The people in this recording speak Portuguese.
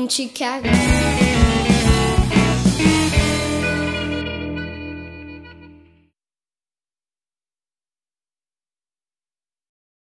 Monte quer.